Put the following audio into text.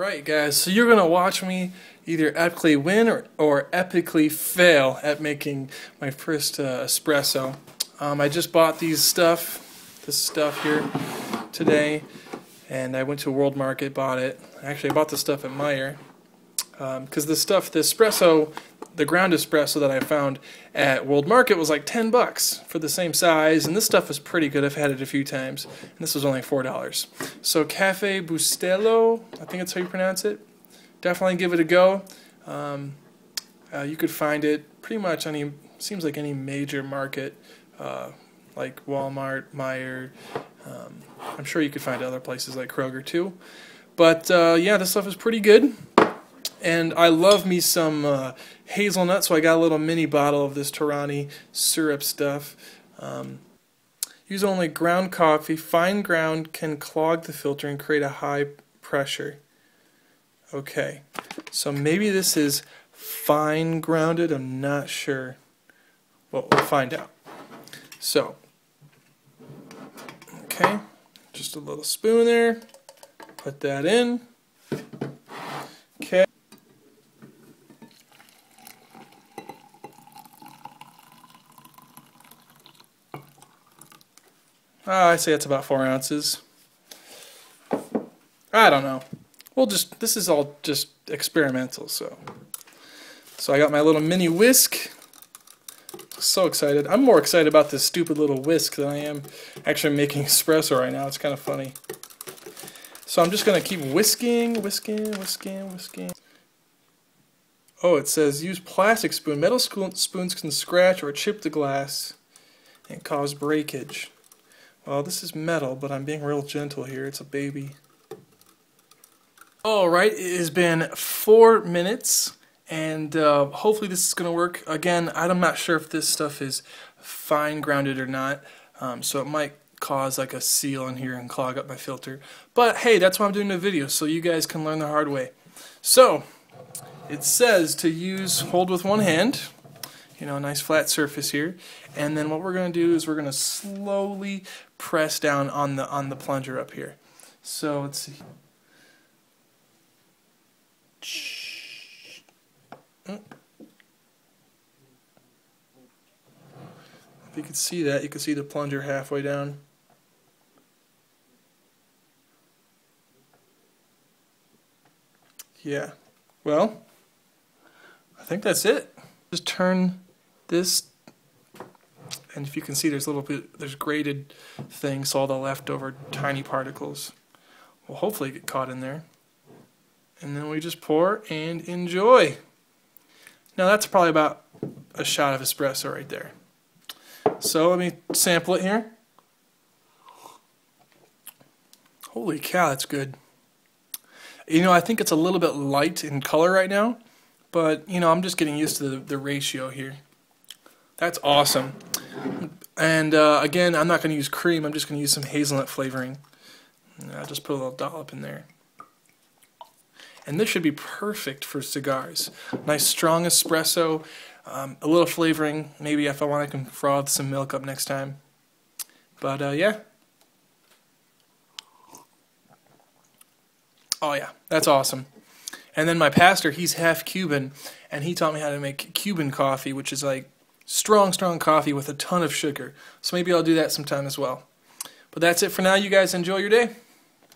Alright guys, so you're going to watch me either epically win or, or epically fail at making my first uh, espresso. Um, I just bought these stuff, this stuff here today, and I went to a World Market, bought it. Actually, I bought the stuff at Meijer. Because um, the stuff, the espresso, the ground espresso that I found at World Market was like 10 bucks for the same size, and this stuff is pretty good. I've had it a few times, and this was only $4. So Cafe Bustelo, I think that's how you pronounce it. Definitely give it a go. Um, uh, you could find it pretty much any, seems like any major market, uh, like Walmart, Meijer. Um, I'm sure you could find other places like Kroger too. But uh, yeah, this stuff is pretty good. And I love me some uh, hazelnut, so I got a little mini bottle of this Torani syrup stuff. Um, use only ground coffee. Fine ground can clog the filter and create a high pressure. Okay, so maybe this is fine grounded. I'm not sure. Well, we'll find out. So, okay, just a little spoon there. Put that in. Okay. Uh, I say it's about four ounces. I don't know. We'll just, this is all just experimental, so. So I got my little mini whisk. So excited. I'm more excited about this stupid little whisk than I am actually making espresso right now. It's kind of funny. So I'm just going to keep whisking, whisking, whisking, whisking. Oh, it says use plastic spoon. Metal spoons can scratch or chip the glass and cause breakage. Well, this is metal, but I'm being real gentle here. It's a baby. Alright, it has been four minutes, and uh, hopefully this is going to work. Again, I'm not sure if this stuff is fine grounded or not, um, so it might cause like a seal in here and clog up my filter. But hey, that's why I'm doing the video, so you guys can learn the hard way. So, it says to use, hold with one hand, you know, a nice flat surface here. And then what we're going to do is we're going to slowly press down on the on the plunger up here. So let's see. If you can see that, you can see the plunger halfway down. Yeah. Well, I think that's it. Just turn this and if you can see there's little bit there's graded things so all the leftover tiny particles will hopefully get caught in there. And then we just pour and enjoy. Now that's probably about a shot of espresso right there. So let me sample it here. Holy cow that's good. You know I think it's a little bit light in color right now but, you know, I'm just getting used to the, the ratio here. That's awesome. And uh, again, I'm not going to use cream. I'm just going to use some hazelnut flavoring. I'll just put a little dollop in there. And this should be perfect for cigars. Nice strong espresso, um, a little flavoring. Maybe if I want, I can froth some milk up next time. But uh, yeah. Oh yeah, that's awesome. And then my pastor, he's half Cuban, and he taught me how to make Cuban coffee, which is like strong, strong coffee with a ton of sugar. So maybe I'll do that sometime as well. But that's it for now. You guys enjoy your day.